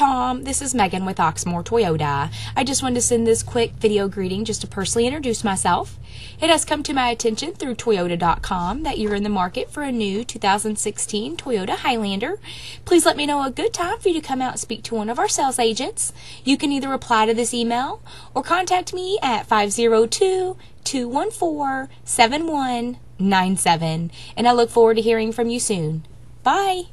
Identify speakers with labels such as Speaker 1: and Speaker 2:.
Speaker 1: Tom, this is Megan with Oxmoor Toyota. I just wanted to send this quick video greeting just to personally introduce myself. It has come to my attention through Toyota.com that you're in the market for a new 2016 Toyota Highlander. Please let me know a good time for you to come out and speak to one of our sales agents. You can either reply to this email or contact me at 502 214 7197. And I look forward to hearing from you soon. Bye.